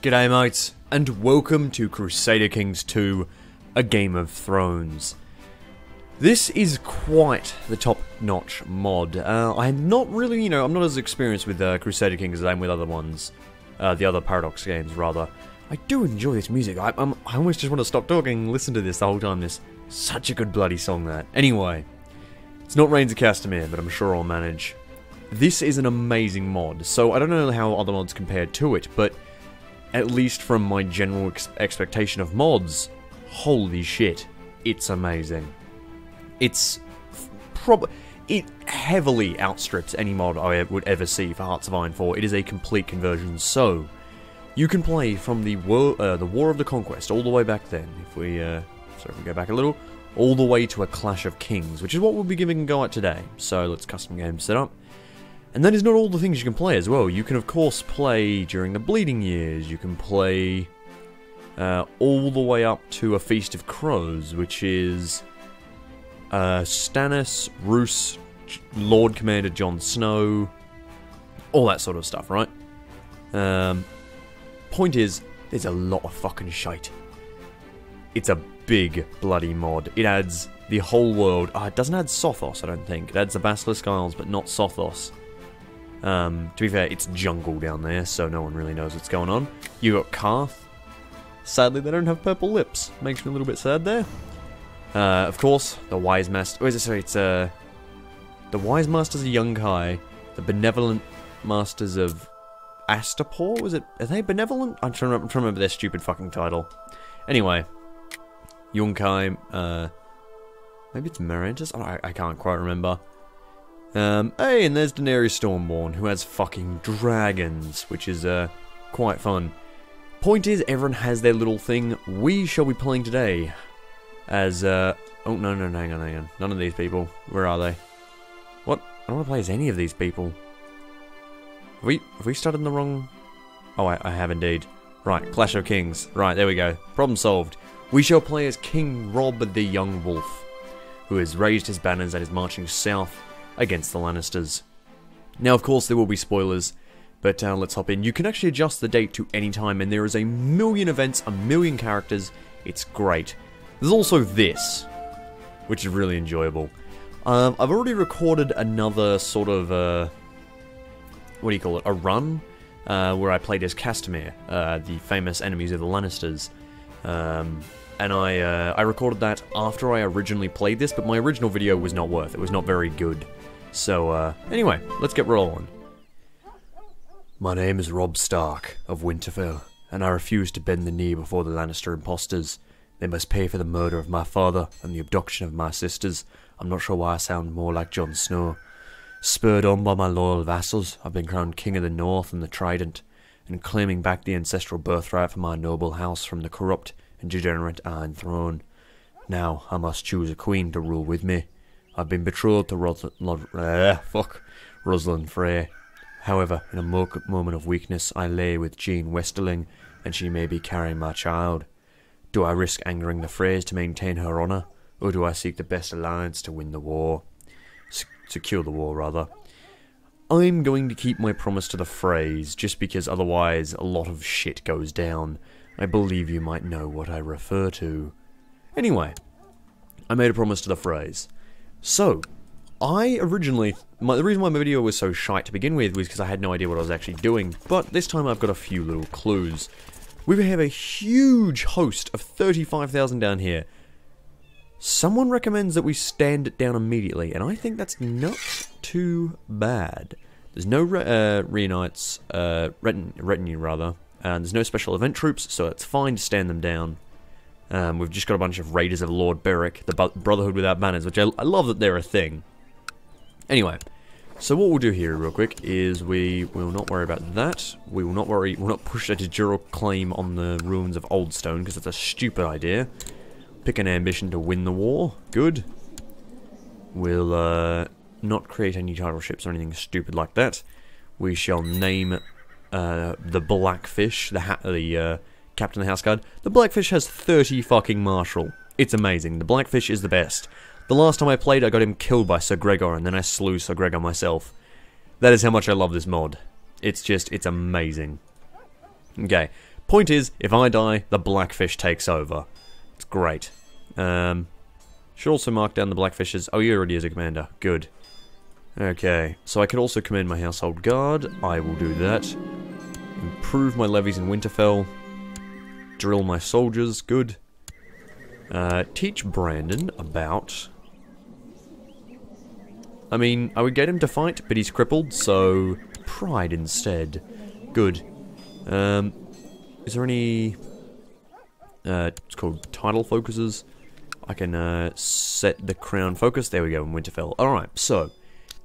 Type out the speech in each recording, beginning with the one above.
G'day mates, and welcome to Crusader Kings 2, A Game of Thrones. This is quite the top-notch mod. Uh, I'm not really, you know, I'm not as experienced with uh, Crusader Kings as I am with other ones. Uh, the other Paradox games, rather. I do enjoy this music. I, I'm, I almost just want to stop talking and listen to this the whole time. This such a good bloody song, that. Anyway, it's not Rains of Castamere, but I'm sure I'll manage. This is an amazing mod, so I don't know how other mods compare to it, but at least from my general ex expectation of mods, holy shit, it's amazing. It's prob it heavily outstrips any mod I would ever see for Hearts of Iron 4. It is a complete conversion, so you can play from the War, uh, the War of the Conquest all the way back then. If we, uh, so if we go back a little, all the way to a Clash of Kings, which is what we'll be giving a go at today. So let's custom game set up. And that is not all the things you can play as well. You can of course play during the Bleeding Years. You can play uh, all the way up to a Feast of Crows, which is uh, Stannis, Roose, Lord Commander Jon Snow, all that sort of stuff, right? Um, point is, there's a lot of fucking shite. It's a big bloody mod. It adds the whole world. Uh, it doesn't add Sothos, I don't think. It adds the Basilisk Isles, but not Sothos. Um, to be fair, it's jungle down there, so no one really knows what's going on. You got Qarth. Sadly, they don't have purple lips. Makes me a little bit sad there. Uh, of course, the Wise Master. Oh, is it? Sorry, it's uh, the Wise Masters of Yunkai, the Benevolent Masters of Astapor. Was it? Are they benevolent? I'm trying, to, I'm trying to remember their stupid fucking title. Anyway, Yunkai. Uh, maybe it's Marantis. I, I can't quite remember. Um, hey, and there's Daenerys Stormborn, who has fucking dragons, which is, uh, quite fun. Point is, everyone has their little thing. We shall be playing today as, uh, oh, no, no, no, hang on, hang on. None of these people. Where are they? What? I don't want to play as any of these people. Have we, have we started in the wrong... Oh, I, I have indeed. Right, Clash of Kings. Right, there we go. Problem solved. We shall play as King Robb the Young Wolf, who has raised his banners and is marching south against the Lannisters. Now, of course, there will be spoilers, but uh, let's hop in. You can actually adjust the date to any time, and there is a million events, a million characters. It's great. There's also this, which is really enjoyable. Um, I've already recorded another sort of, uh, what do you call it, a run, uh, where I played as Castamere, uh, the famous enemies of the Lannisters. Um, and I, uh, I recorded that after I originally played this, but my original video was not worth it. was not very good. So, uh, anyway, let's get rolling. My name is Robb Stark of Winterfell, and I refuse to bend the knee before the Lannister imposters. They must pay for the murder of my father and the abduction of my sisters. I'm not sure why I sound more like Jon Snow. Spurred on by my loyal vassals, I've been crowned King of the North and the Trident, and claiming back the ancestral birthright for my noble house from the corrupt and degenerate Iron Throne. Now I must choose a queen to rule with me. I've been betrothed to Rosalind, uh, fuck, Rosalind Frey. However, in a moment of weakness, I lay with Jeyne Westerling, and she may be carrying my child. Do I risk angering the Freys to maintain her honour, or do I seek the best alliance to win the war? S secure the war, rather. I'm going to keep my promise to the Freys, just because otherwise a lot of shit goes down. I believe you might know what I refer to. Anyway, I made a promise to the Freys. So, I originally, my, the reason why my video was so shite to begin with was because I had no idea what I was actually doing, but this time I've got a few little clues. We have a huge host of 35,000 down here. Someone recommends that we stand it down immediately, and I think that's not too bad. There's no re uh, reunites, uh, retin retinue rather, and there's no special event troops, so it's fine to stand them down. Um, we've just got a bunch of Raiders of Lord Beric, the Brotherhood Without Banners, which I, I love that they're a thing. Anyway, so what we'll do here real quick is we will not worry about that. We will not worry, we'll not push a jure claim on the ruins of Oldstone, because that's a stupid idea. Pick an ambition to win the war. Good. We'll uh, not create any title ships or anything stupid like that. We shall name uh, the Blackfish, the, the uh, Captain of the House Guard. The Blackfish has 30 fucking martial. It's amazing. The Blackfish is the best. The last time I played, I got him killed by Sir Gregor, and then I slew Sir Gregor myself. That is how much I love this mod. It's just, it's amazing. Okay. Point is, if I die, the Blackfish takes over. It's great. Um, should also mark down the Blackfishes. Oh, you already is a commander. Good. Okay, so I could also command my household guard. I will do that. Improve my levies in Winterfell. Drill my soldiers. Good. Uh, teach Brandon about... I mean, I would get him to fight, but he's crippled, so... Pride instead. Good. Um, is there any... Uh, it's called title focuses. I can uh, set the crown focus. There we go, in Winterfell. Alright, so...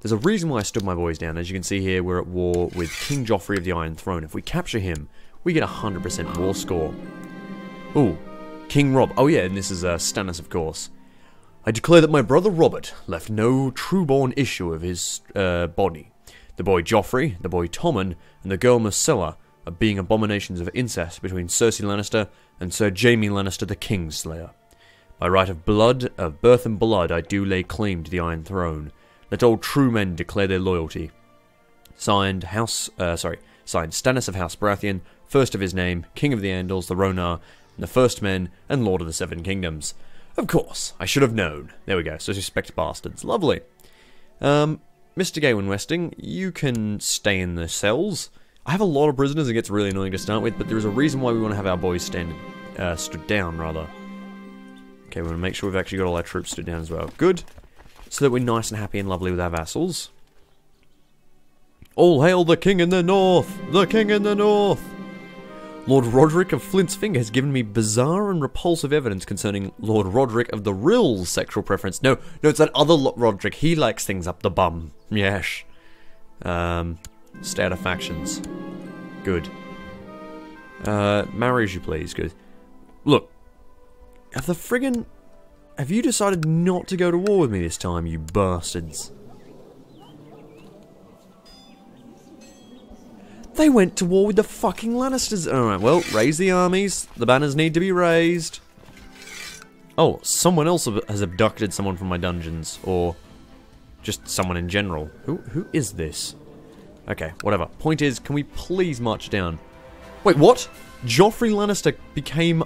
There's a reason why I stood my boys down. As you can see here, we're at war with King Joffrey of the Iron Throne. If we capture him, we get a 100% war score. Ooh, King Robb. Oh yeah, and this is uh, Stannis, of course. I declare that my brother Robert left no true-born issue of his uh, body. The boy Joffrey, the boy Tommen, and the girl Myrcella are being abominations of incest between Cersei Lannister and Sir Jaime Lannister the Kingslayer. By right of blood, of birth and blood, I do lay claim to the Iron Throne. Let all true men declare their loyalty. Signed, House, uh, sorry, signed Stannis of House Baratheon, first of his name, King of the Andals, the Rhoynar, and the First Men, and Lord of the Seven Kingdoms. Of course, I should have known. There we go, so suspect bastards. Lovely. Um, Mr. Gawain Westing, you can stay in the cells. I have a lot of prisoners, it gets really annoying to start with, but there is a reason why we want to have our boys stand, uh, stood down, rather. Okay, we want to make sure we've actually got all our troops stood down as well. Good so that we're nice and happy and lovely with our vassals. All hail the king in the north! The king in the north! Lord Roderick of Flint's Finger has given me bizarre and repulsive evidence concerning Lord Roderick of the Rill's sexual preference. No, no, it's that other Roderick. He likes things up the bum. Yes. Um, out of factions. Good. Uh, you please. Good. Look, have the friggin' Have you decided not to go to war with me this time, you bastards? They went to war with the fucking Lannisters. Alright, well, raise the armies. The banners need to be raised. Oh, someone else has abducted someone from my dungeons. Or just someone in general. Who Who is this? Okay, whatever. Point is, can we please march down? Wait, what? Joffrey Lannister became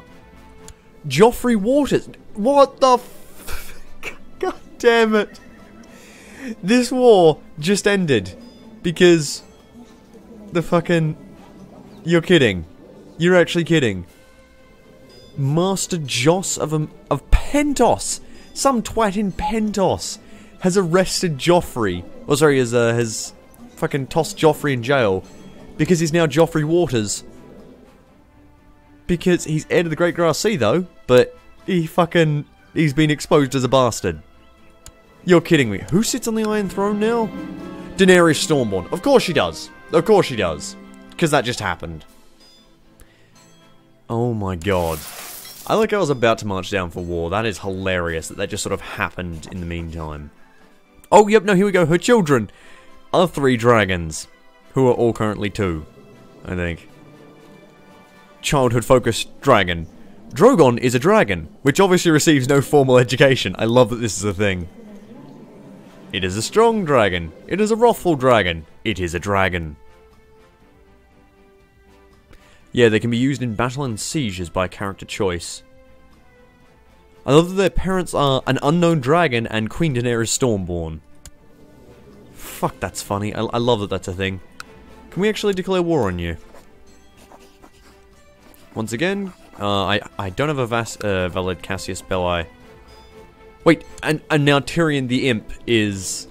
Joffrey Waters. What the God damn it. This war just ended because the fucking... You're kidding. You're actually kidding. Master Joss of, um, of Pentos, some twat in Pentos, has arrested Joffrey. Oh, sorry, has, uh, has fucking tossed Joffrey in jail because he's now Joffrey Waters because he's heir to the Great Grass Sea, though. But he fucking... He's been exposed as a bastard. You're kidding me. Who sits on the Iron Throne now? Daenerys Stormborn. Of course she does. Of course she does. Because that just happened. Oh my god. I like I was about to march down for war. That is hilarious that that just sort of happened in the meantime. Oh, yep, no, here we go. Her children are three dragons. Who are all currently two, I think childhood-focused dragon. Drogon is a dragon, which obviously receives no formal education. I love that this is a thing. It is a strong dragon. It is a wrathful dragon. It is a dragon. Yeah, they can be used in battle and sieges by character choice. I love that their parents are an unknown dragon and Queen Daenerys Stormborn. Fuck, that's funny. I, I love that that's a thing. Can we actually declare war on you? Once again, uh, I, I don't have a vas uh, valid casus belli. Wait, and, and now Tyrion the Imp is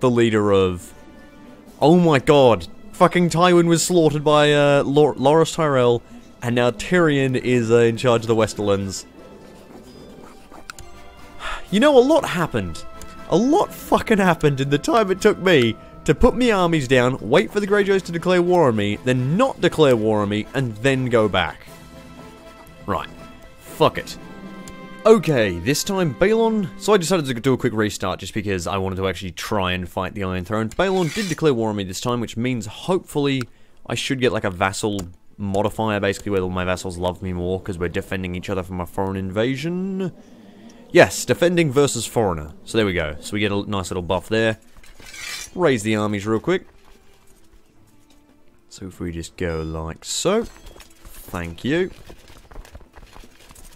the leader of... Oh my god, fucking Tywin was slaughtered by uh, Loras Tyrell, and now Tyrion is uh, in charge of the Westerlands. You know, a lot happened. A lot fucking happened in the time it took me to put me armies down, wait for the Greyjoys to declare war on me, then not declare war on me, and then go back. Right. Fuck it. Okay, this time Balon... So I decided to do a quick restart just because I wanted to actually try and fight the Iron Throne. Balon did declare war on me this time, which means hopefully I should get like a vassal modifier, basically where all my vassals love me more because we're defending each other from a foreign invasion. Yes, defending versus foreigner. So there we go. So we get a nice little buff there. Raise the armies real quick. So if we just go like so. Thank you.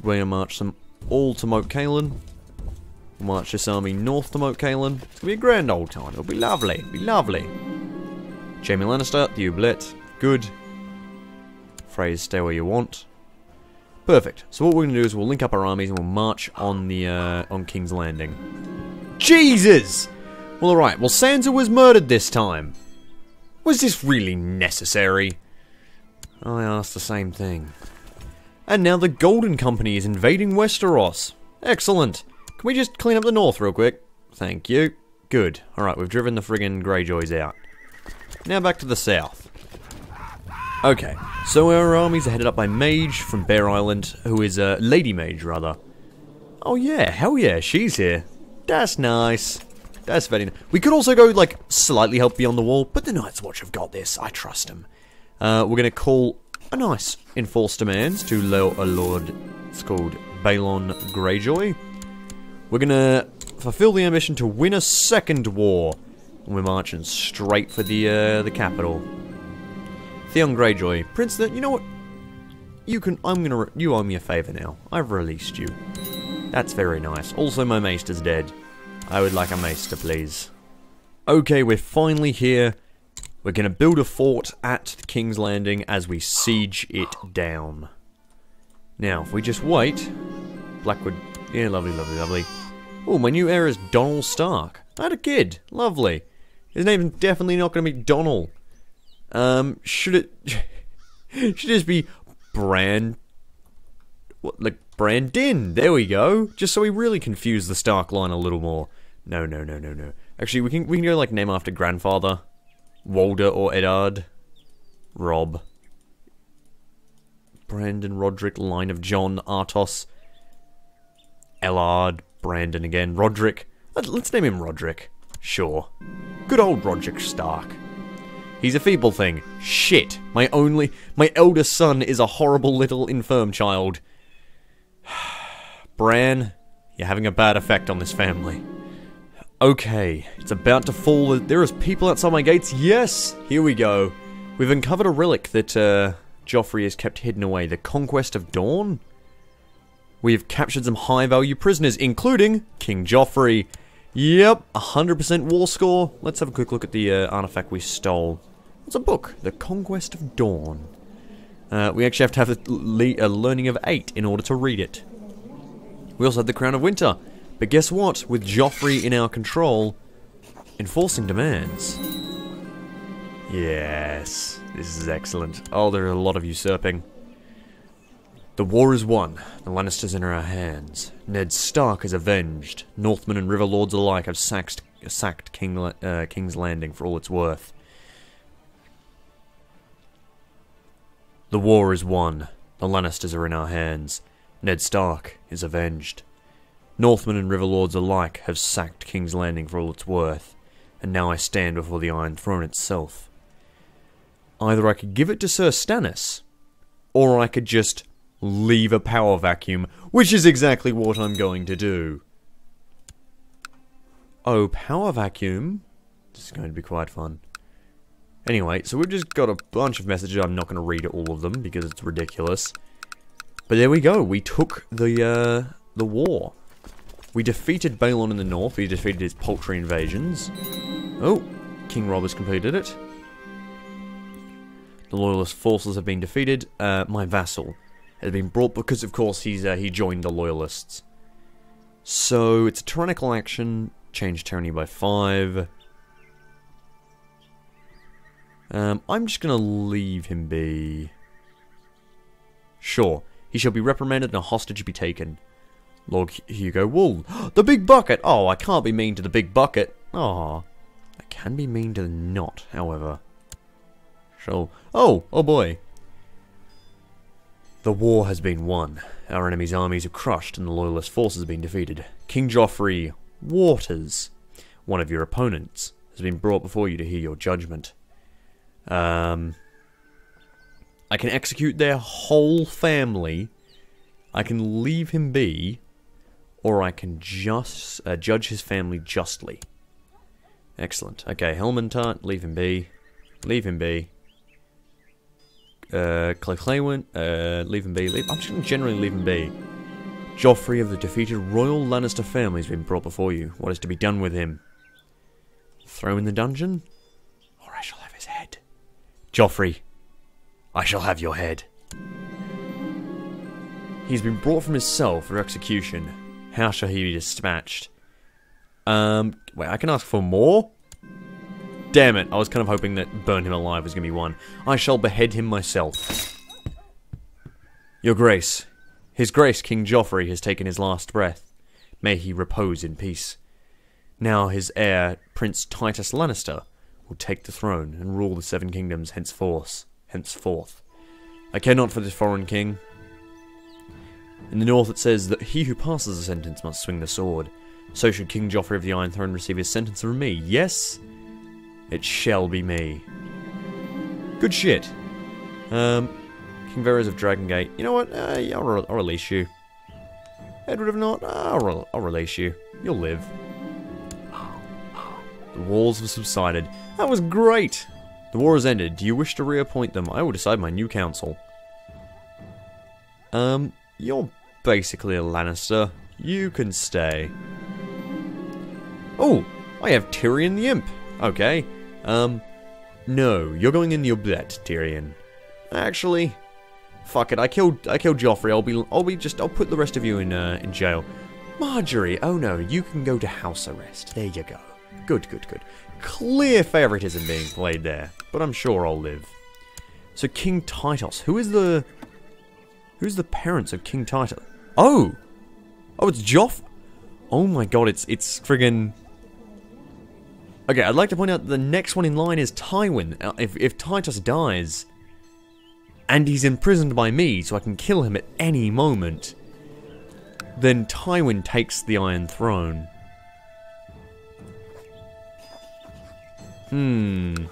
We're going to march them all to Moat Cailin. March this army north to Moat Cailin. It's going to be a grand old time. It'll be lovely. It'll be lovely. Jaime Lannister, the oubliette. Good. Phrase, stay where you want. Perfect. So what we're going to do is we'll link up our armies and we'll march on the uh, on King's Landing. Jesus! Well, alright. Well, Sansa was murdered this time. Was this really necessary? I asked the same thing. And now the Golden Company is invading Westeros. Excellent. Can we just clean up the north real quick? Thank you. Good. Alright, we've driven the friggin' Greyjoys out. Now back to the south. Okay, so our armies are headed up by Maege from Bear Island, who is a uh, Lady Maege, rather. Oh yeah, hell yeah, she's here. That's nice. That's very nice. We could also go, like, slightly help beyond the wall, but the Night's Watch have got this. I trust them. Uh, we're going to call a nice enforced demands to Lo a Lord. It's called Balon Greyjoy. We're to fulfill the ambition to win a second war. And we're marching straight for the, uh, the capital. Theon Greyjoy. Prince, that you know what? You can, I'm gonna, you owe me a favour now. I've released you. That's very nice. Also, my maester's dead. I would like a maester, please. Okay, we're finally here. We're going to build a fort at the King's Landing as we siege it down. Now, if we just wait... Blackwood... Yeah, lovely, lovely, lovely. Oh, my new heir is Donald Stark. I had a kid. Lovely. His name's definitely not going to be Donald. Um, should it... should just be Brand... What, like, Brandin? There we go. Just so we really confuse the Stark line a little more. No, no, no, no, no. Actually, we can we can go like name after grandfather. Walder or Eddard. Robb. Brandon, Roderick, line of Jon, Artos. Ellard, Brandon again, Roderick. Uh, let's name him Roderick. Sure. Good old Roderick Stark. He's a feeble thing. Shit. My only... My eldest son is a horrible little infirm child. Bran, you're having a bad effect on this family. Okay, it's about to fall. There is people outside my gates. Yes, here we go. We've uncovered a relic that uh, Joffrey has kept hidden away. The Conquest of Dorne? We've captured some high-value prisoners, including King Joffrey. Yep, 100% war score. Let's have a quick look at the uh, artifact we stole. It's a book, The Conquest of Dorne. Uh, we actually have to have a, a learning of 8 in order to read it. We also have the Crown of Winter. But guess what? With Joffrey in our control, enforcing demands. Yes, this is excellent. Oh, there are a lot of usurping. The war is won. The Lannisters are in our hands. Ned Stark is avenged. Northmen and River Lords alike have sacked, sacked King, uh, King's Landing for all it's worth. The war is won. The Lannisters are in our hands. Ned Stark is avenged. Northmen and Riverlords alike have sacked King's Landing for all it's worth, and now I stand before the Iron Throne itself. Either I could give it to Sir Stannis, or I could just leave a power vacuum, which is exactly what I'm going to do. Oh, power vacuum? This is going to be quite fun. Anyway, so we've just got a bunch of messages. I'm not going to read all of them because it's ridiculous. But there we go. We took the uh, the war. We defeated Balon in the north. We defeated his paltry invasions. Oh, King Robb has completed it. The loyalist forces have been defeated. Uh, my vassal has been brought because, of course, he's uh, he joined the loyalists. So it's a tyrannical action. Change tyranny by five. Um, I'm just gonna leave him be. Sure, he shall be reprimanded and a hostage be taken. Lord Hugo Wull. The big bucket! Oh, I can't be mean to the big bucket. Oh, I can be mean to the Knott, however. So, oh, oh boy. The war has been won. Our enemy's armies are crushed and the loyalist forces have been defeated. King Joffrey Waters, one of your opponents, has been brought before you to hear your judgment. Um, I can execute their whole family. I can leave him be or I can just uh, judge his family justly. Excellent. Okay, Helman Tallhart, leave him be. Leave him be. Uh, Clay Claywent, uh, leave him be. Leave, I'm just gonna generally leave him be. Joffrey of the defeated royal Lannister family has been brought before you. What is to be done with him? Throw him in the dungeon? Or I shall have his head. Joffrey, I shall have your head. He's been brought from his cell for execution. How shall he be dispatched? Um, wait, I can ask for more? Damn it, I was kind of hoping that burn him alive was to be one. I shall behead him myself. Your Grace, His Grace King Joffrey has taken his last breath. May he repose in peace. Now his heir, Prince Tytos Lannister, will take the throne and rule the Seven Kingdoms henceforth. Henceforth. I care not for this foreign king. In the north it says that he who passes the sentence must swing the sword. So should King Joffrey of the Iron Throne receive his sentence from me. Yes, it shall be me. Good shit. Um, King Varys of Dragongate. You know what? Uh, I'll, re I'll, release you. Edward of Knott. I'll, re I'll release you. You'll live. The walls have subsided. That was great! The war has ended. Do you wish to reappoint them? I will decide my new council. Um, you're basically a Lannister. You can stay. Oh, I have Tyrion the Imp. Okay. Um, no, you're going in the oubliette, Tyrion. Actually, fuck it. I killed I killed Joffrey. I'll be I'll be just I'll put the rest of you in uh, in jail. Margaery, oh no, you can go to house arrest. There you go. Good, good, good. Clear favoritism being played there, but I'm sure I'll live. So King Tytos, who is the who's the parents of King Tytos? Oh, oh, it's Joff. Oh my god, it's it's friggin' Okay, I'd like to point out the next one in line is Tywin. Uh, if, if Tytos dies, and he's imprisoned by me, so I can kill him at any moment, then Tywin takes the Iron Throne. Hmm.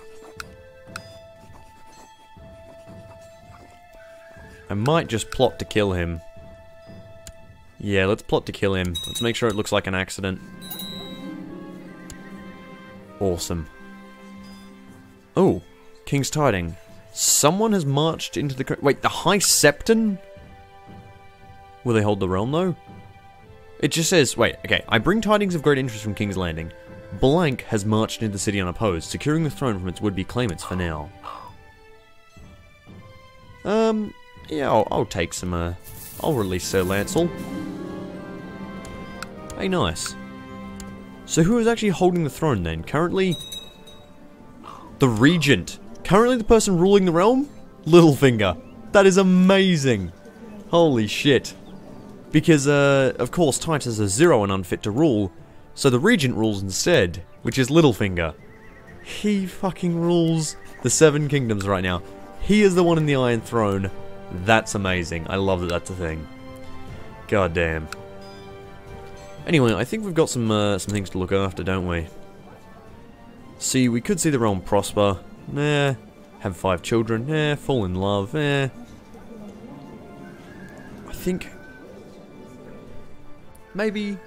I might just plot to kill him. Yeah, let's plot to kill him. Let's make sure it looks like an accident. Awesome. Oh, King's Tiding. Someone has marched into the... Wait, the High Septon? Will they hold the realm, though? It just says, wait, okay. I bring tidings of great interest from King's Landing. Blank has marched into the city unopposed, securing the throne from its would-be claimants for now. Um, yeah, I'll, I'll take some, uh, I'll release Sir Lancel. Hey, nice. So who is actually holding the throne then? Currently, the Regent. Currently the person ruling the realm? Littlefinger. That is amazing. Holy shit. Because, uh, of course, Tytos is zero and unfit to rule, so the Regent rules instead, which is Littlefinger. He fucking rules the Seven Kingdoms right now. He is the one in the Iron Throne. That's amazing. I love that that's a thing. God damn. Anyway, I think we've got some uh, some things to look after, don't we? See, we could see the realm prosper. Nah. Have five children. Nah. Fall in love. Eh. I think... Maybe...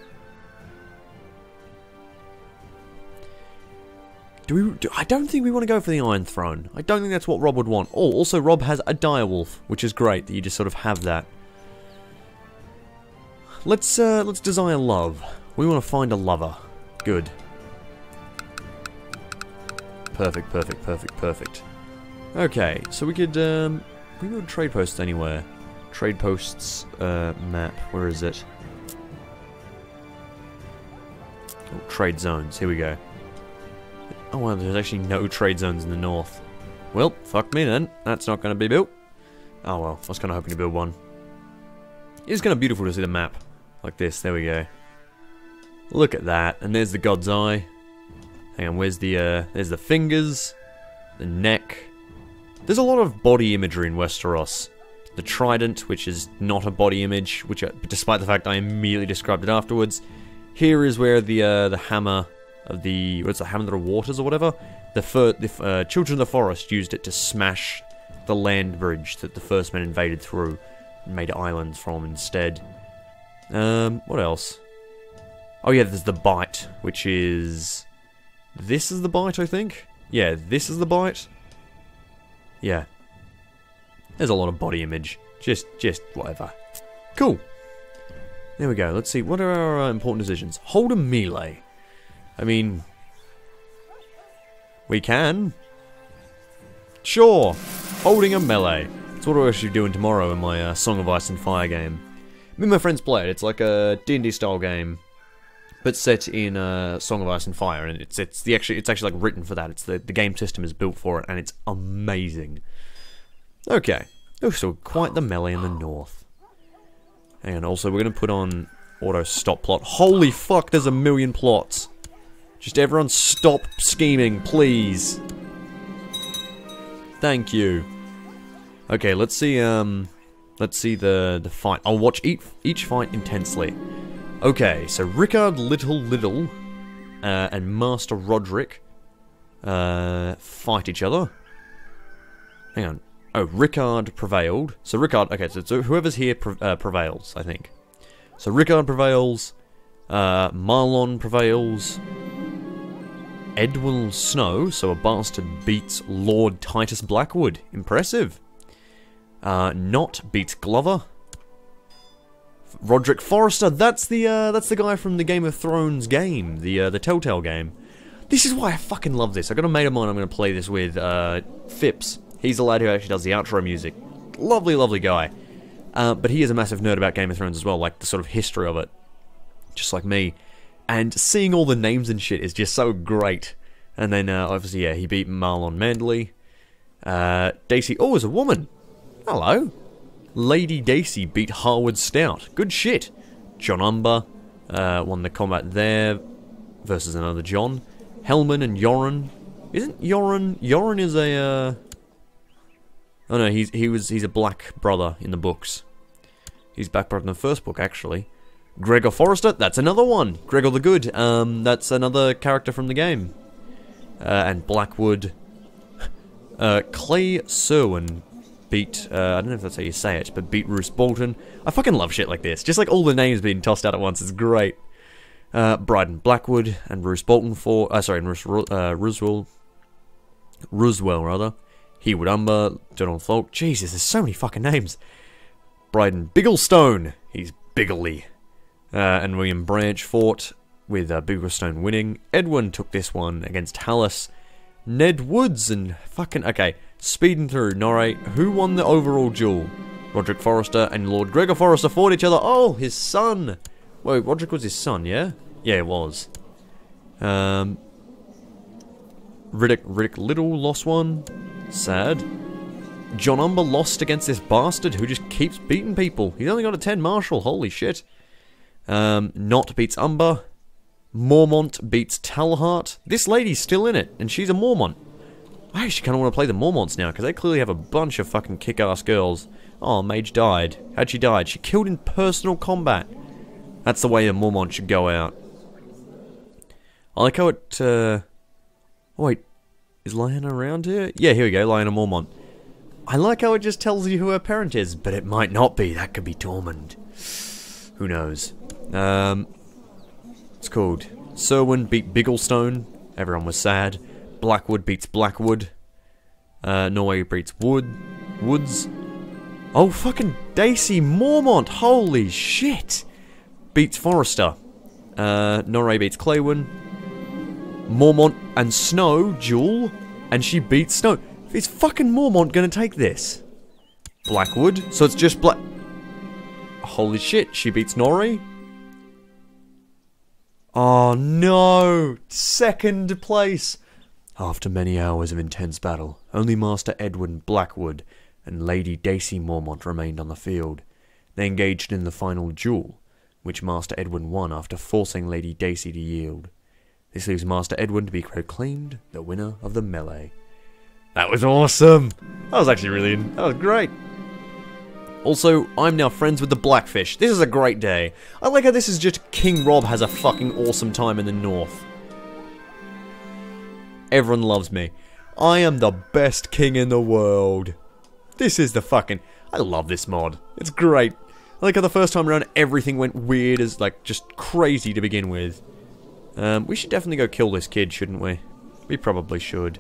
Do we? Do, I don't think we want to go for the Iron Throne. I don't think that's what Robb would want. Oh, also Robb has a direwolf, which is great that you just sort of have that. Let's, uh, let's desire love. We want to find a lover. Good. Perfect, perfect, perfect, perfect. Okay, so we could, um, we could trade posts anywhere. Trade posts, uh, map, where is it? Oh, trade zones, here we go. Oh well, there's actually no trade zones in the north. Well, fuck me then. That's not going to be built. Oh well, I was kind of hoping to build one. It is kind of beautiful to see the map. Like this, there we go. Look at that, and there's the God's Eye. Hang on, where's the, uh, there's the fingers, the neck. There's a lot of body imagery in Westeros. The trident, which is not a body image, which, uh, despite the fact I immediately described it afterwards. Here is where the, uh, the hammer the, what's the Hammer of Waters or whatever? The, fir the uh, Children of the Forest used it to smash the land bridge that the first men invaded through and made islands from instead. Um, what else? Oh yeah, there's the bite, which is... This is the bite, I think? Yeah, this is the bite? Yeah. There's a lot of body image. Just, just whatever. Cool. There we go. Let's see. What are our uh, important decisions? Hold a melee. I mean, we can. Sure. Holding a melee. That's what we're actually doing tomorrow in my uh, Song of Ice and Fire game. Me and my friends play it. It's like a D&D style game, but set in uh, Song of Ice and Fire, and it's it's the actually it's actually like written for that. It's the the game system is built for it, and it's amazing. Okay. Oh, so quite the melee in the north. And also, we're going to put on auto stop plot. Holy fuck, there's a million plots. Just everyone stop scheming, please. Thank you. Okay, let's see, um... Let's see the, the fight. I'll watch each, each fight intensely. Okay, so Rickard Little Little uh, and Master Roderick uh, fight each other. Hang on. Oh, Rickard prevailed. So Rickard, okay, so, so whoever's here pre uh, prevails, I think. So Rickard prevails, uh, Marlon prevails, Edwin Snow, so a bastard beats Lord Tytos Blackwood. Impressive. Uh, Knott beats Glover. Roderick Forrester, that's the uh, that's the guy from the Game of Thrones game, the uh, the Telltale game. This is why I fucking love this. I got a mate of mine I'm going to play this with, uh, Phipps. He's the lad who actually does the outro music. Lovely, lovely guy. Uh, but he is a massive nerd about Game of Thrones as well, like the sort of history of it. Just like me. And seeing all the names and shit is just so great. And then, uh, obviously, yeah, he beat Marlon Manderly. Uh, Daisy, oh, is a woman. Hello. Lady Daisy beat Harwood Stout. Good shit. Jon Umber uh, won the combat there versus another John. Helman and Yoren. Isn't Yoren... Yoren is a... Uh, Oh no, he's he was he's a black brother in the books. He's back brother in the first book, actually. Gregor Forrester, that's another one. Gregor the Good, um, that's another character from the game. Uh, and Blackwood. Uh, Clay Cerwyn beat, uh, I don't know if that's how you say it, but beat Roose Bolton. I fucking love shit like this. Just like all the names being tossed out at once, it's great. Uh, Bryden Blackwood and Roose Bolton for, uh, sorry, and Roose, uh, Roosevelt, Rooswell, rather. Hewood Umber, Donald Falk. Jesus, there's so many fucking names. Bryden Bigglestone. He's Biggly. Uh, and William Branch fought with uh, Bigglestone winning. Edwin took this one against Hallis. Ned Woods and fucking... Okay, speeding through. Norre, who won the overall duel? Roderick Forrester and Lord Gregor Forrester fought each other. Oh, his son. Wait, Roderick was his son, yeah? Yeah, it was. Um, Riddick, Riddick Little lost one. Sad. Jon Umber lost against this bastard who just keeps beating people. He's only got a 10 martial, holy shit. Um, Knott beats Umber. Mormont beats Tallhart. This lady's still in it, and she's a Mormont. I actually kind of want to play the Mormonts now, because they clearly have a bunch of fucking kick-ass girls. Oh, Maege died. How'd she die? She killed in personal combat. That's the way a Mormont should go out. I like how it, uh... Oh, wait, is Lyanna around here? Yeah, here we go, Lyanna Mormont. I like how it just tells you who her parent is, but it might not be. That could be Tormund. Who knows? Um, it's called Cerwyn beat Bigglestone. Everyone was sad. Blackwood beats Blackwood. Uh, Norway beats Wood. Woods. Oh, fucking Daisy Mormont. Holy shit. Beats Forrester. Uh, Norway beats Claywin. Mormont and Snow duel, and she beats Snow. Is fucking Mormont gonna take this? Blackwood? So it's just Black... Holy shit, she beats Nori? Oh no! Second place! After many hours of intense battle, only Master Edwin Blackwood and Lady Daisy Mormont remained on the field. They engaged in the final duel, which Master Edwin won after forcing Lady Daisy to yield. This leaves Master Edwin to be proclaimed the winner of the melee. That was awesome! That was actually really, that was great. Also, I'm now friends with the Blackfish. This is a great day. I like how this is just King Robb has a fucking awesome time in the north. Everyone loves me. I am the best king in the world. This is the fucking... I love this mod. It's great. I like how the first time around everything went weird as like just crazy to begin with. Um, we should definitely go kill this kid, shouldn't we? We probably should.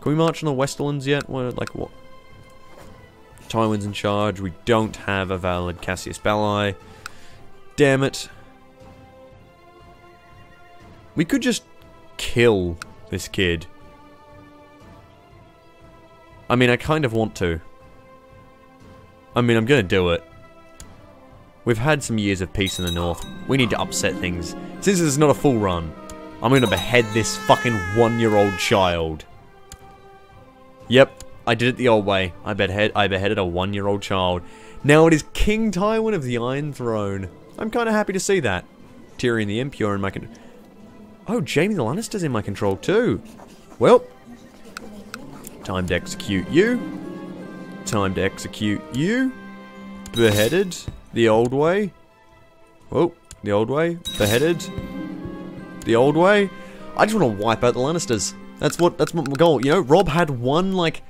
Can we march on the Westerlands yet? What, like what? Tywin's in charge. We don't have a valid casus belli. Damn it. We could just kill this kid. I mean, I kind of want to. I mean, I'm gonna do it. We've had some years of peace in the north. We need to upset things. Since this is not a full run, I'm gonna behead this fucking one-year-old child. Yep, I did it the old way. I behead I beheaded a one-year-old child. Now it is King Tywin of the Iron Throne. I'm kind of happy to see that. Tyrion the Impure in my con- Oh, Jaime the Lannister's in my control too. Well, time to execute you. Time to execute you. Beheaded the old way. Oh, the old way. Beheaded the old way. I just want to wipe out the Lannisters. That's what that's my goal. You know, Robb had one like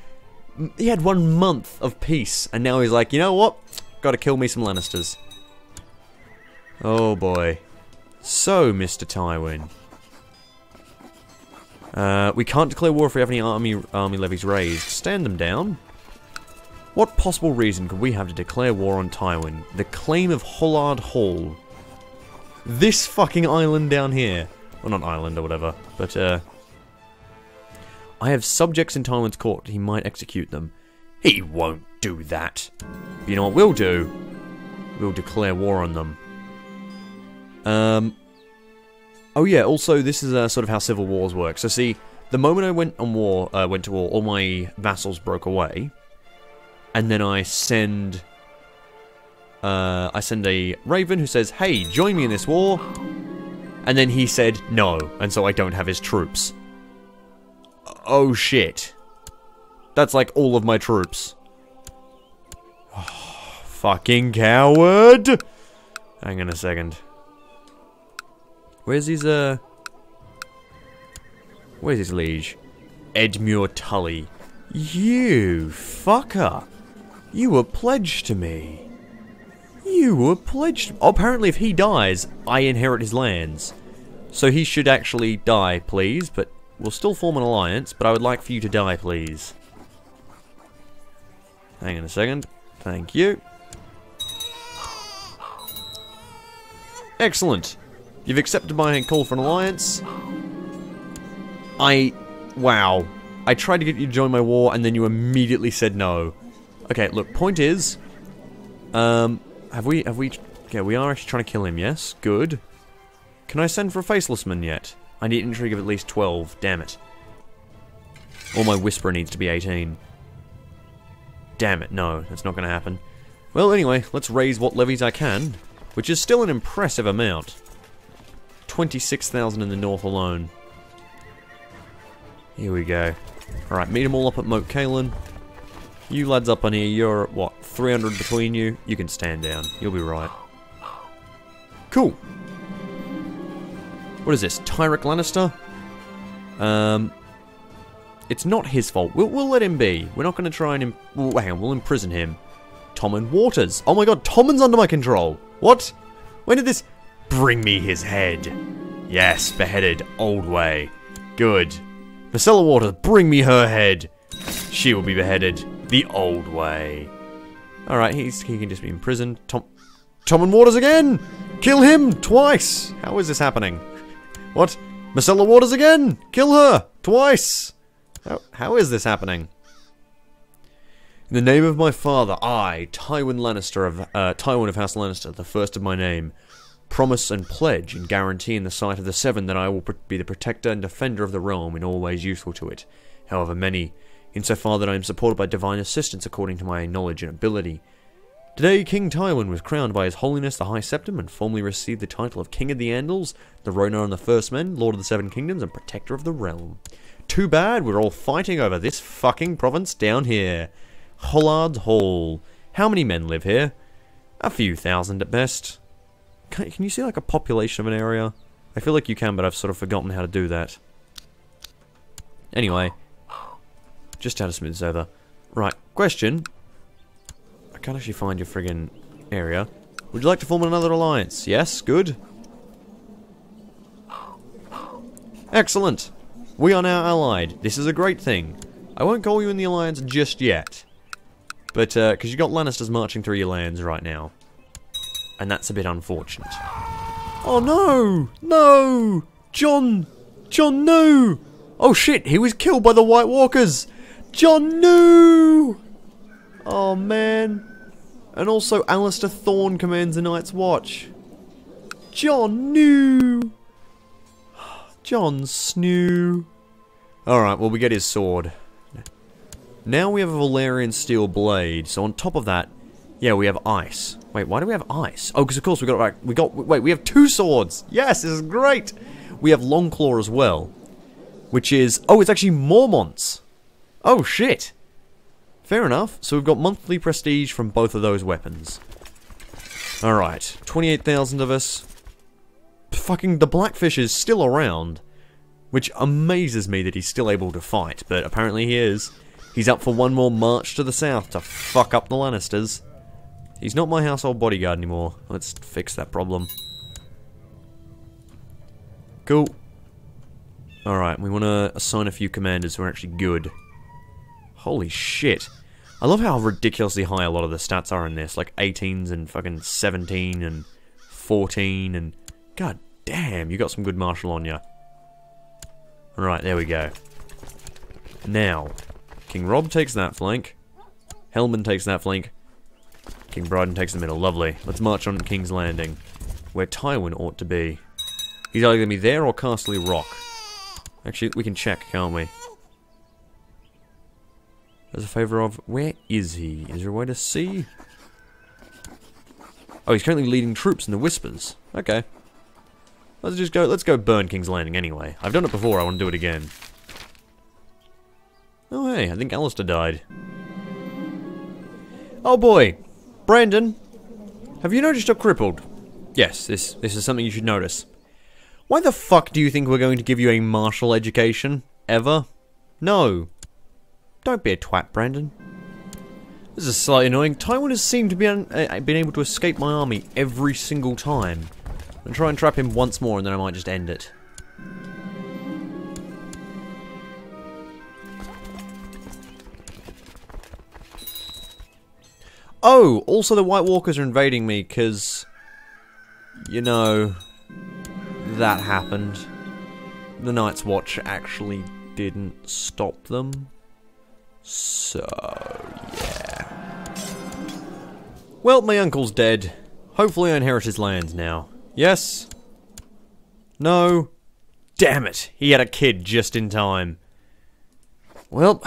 he had one month of peace, and now he's like, you know what? Got to kill me some Lannisters. Oh boy. So, Mr. Tywin. Uh, we can't declare war if we have any army army levies raised. Stand them down. What possible reason could we have to declare war on Tywin? The claim of Hollard Hall. This fucking island down here. Well, not island or whatever, but, uh... I have subjects in Tywin's court. He might execute them. He won't do that. But you know what we'll do? We'll declare war on them. Um... Oh yeah, also this is uh, sort of how civil wars work. So see, the moment I went on war, uh, went to war, all my vassals broke away and then I send uh, I send a raven who says, "Hey, join me in this war," and then he said no, and so I don't have his troops. Oh shit! That's like all of my troops. Oh, fucking coward! Hang on a second. Where's his uh? Where's his liege? Edmure Tully. You fucker! You were pledged to me. You were pledged. Oh, apparently, if he dies, I inherit his lands. So he should actually die, please. But we'll still form an alliance. But I would like for you to die, please. Hang on a second. Thank you. Excellent. You've accepted my call for an alliance. I... Wow. I tried to get you to join my war, and then you immediately said no. Okay, look, point is... Um, have we, have we... Okay, we are actually trying to kill him, yes? Good. Can I send for a Faceless Man yet? I need intrigue of at least 12, damn it. Or my Whisperer needs to be 18. Damn it, no, that's not to happen. Well, anyway, let's raise what levies I can, which is still an impressive amount. 26,000 in the north alone. Here we go. Alright, meet them all up at Moat Cailin. You lads up on here, you're, what, 300 between you? You can stand down. You'll be right. Cool. What is this? Tyrek Lannister? Um, it's not his fault. We'll, we'll let him be. We're not going to try and... Well, hang on, we'll imprison him. Tommen Waters. Oh my god, Tommen's under my control. What? When did this... Bring me his head. Yes, beheaded. Old way. Good. Myrcella Waters, bring me her head. She will be beheaded the old way. Alright, he's he can just be imprisoned. Tom Tommen Waters again! Kill him twice! How is this happening? What? Myrcella Waters again! Kill her! Twice! How, how is this happening? In the name of my father, I, Tywin Lannister of uh, Tywin of House Lannister, the first of my name, promise and pledge and guarantee in the sight of the Seven that I will be the protector and defender of the realm in all ways useful to it, however many insofar that I am supported by divine assistance according to my knowledge and ability. Today, King Tywin was crowned by His Holiness the High Septon and formally received the title of King of the Andals, the Rhoynar and the First Men, Lord of the Seven Kingdoms, and Protector of the Realm. Too bad we're all fighting over this fucking province down here. Hollard's Hall. How many men live here? A few thousand at best. Can, can you see like a population of an area? I feel like you can, but I've sort of forgotten how to do that. Anyway, just how to smooth over. Right, question. Can't actually find your friggin' area. Would you like to form another alliance? Yes? Good? Excellent! We are now allied. This is a great thing. I won't call you in the alliance just yet. But, because uh, you got Lannisters marching through your lands right now. And that's a bit unfortunate. Oh no! No! Jon! Jon, no! Oh shit, he was killed by the White Walkers! Jon, no! Oh man. And also Alliser Thorne commands the Night's Watch. Jon, no! Jon Snow. Alright, well we get his sword. Now we have a Valyrian steel blade, so on top of that, yeah, we have ice. Wait, why do we have ice? Oh, because of course we got we got wait, we have two swords. Yes, this is great. We have Longclaw as well, which is oh, it's actually Mormont's. Oh shit. Fair enough. So we've got monthly prestige from both of those weapons. All right, twenty-eight thousand of us. Fucking the Blackfish is still around, which amazes me that he's still able to fight. But apparently he is. He's up for one more march to the south to fuck up the Lannisters. He's not my household bodyguard anymore. Let's fix that problem. Cool. Alright, we want to assign a few commanders who are actually good. Holy shit. I love how ridiculously high a lot of the stats are in this. Like 18s and fucking 17 and 14 and... God damn, you got some good martial on you. Alright, there we go. Now, King Robb takes that flank. Helman takes that flank. King Brynden takes the middle. Lovely. Let's march on King's Landing, where Tywin ought to be. He's either going to be there or Casterly Rock. Actually, we can check, can't we? As a favour of... Where is he? Is there a way to see? Oh, he's currently leading troops in the Whispers. Okay. Let's just go... Let's go burn King's Landing anyway. I've done it before, I want to do it again. Oh, hey, I think Alliser died. Oh boy, Brandon, have you noticed you're crippled? Yes, this, this is something you should notice. Why the fuck do you think we're going to give you a martial education? Ever? No. Don't be a twat, Brandon. This is slightly annoying. Tywin has seemed to be un uh, been able to escape my army every single time. I'm try and trap him once more and then I might just end it. Oh, also the White Walkers are invading me because, you know, that happened. The Night's Watch actually didn't stop them. So, yeah. Well, my uncle's dead. Hopefully I inherit his lands now. Yes? No? Damn it! He had a kid just in time. Well,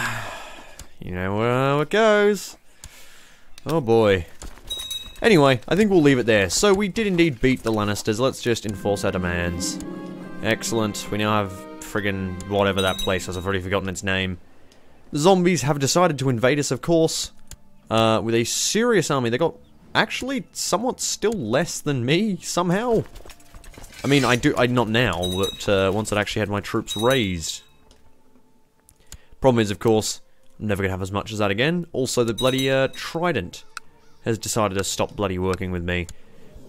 you know how it goes. Oh boy. Anyway, I think we'll leave it there. So we did indeed beat the Lannisters. Let's just enforce our demands. Excellent. We now have friggin' whatever that place was. I've already forgotten its name. Zombies have decided to invade us, of course. Uh, with a serious army. They got actually somewhat still less than me, somehow. I mean, I do, I not now, but uh, once I'd actually had my troops raised. Problem is, of course, I'm Never gonna have as much as that again. Also, the bloody uh, Trident has decided to stop bloody working with me.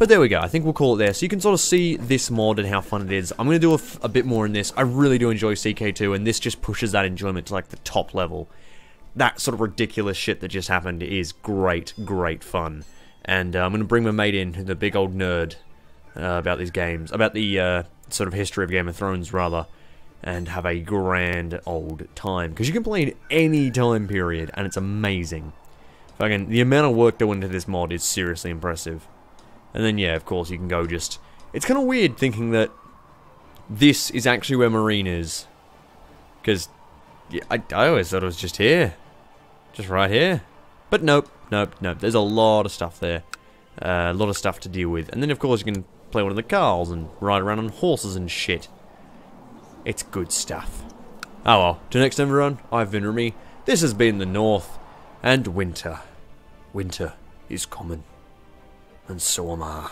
But there we go, I think we'll call it there. So you can sort of see this mod and how fun it is. I'm going to do a, bit more in this. I really do enjoy CK2, and this just pushes that enjoyment to like the top level. That sort of ridiculous shit that just happened is great, great fun. And uh, I'm going to bring my mate in, the big old nerd, uh, about these games. About the uh, sort of history of Game of Thrones, rather and have a grand old time. Because you can play in any time period, and it's amazing. Fucking, the amount of work that went into this mod is seriously impressive. And then, yeah, of course, you can go just... It's kind of weird thinking that this is actually where Meereen is. Because, yeah, I, I always thought it was just here. Just right here. But nope, nope, nope. There's a lot of stuff there. Uh, a lot of stuff to deal with. And then, of course, you can play one of the khals and ride around on horses and shit. It's good stuff. Oh well, till next time everyone, I've been Rimmy, this has been the North, and winter. Winter is common. And so am I.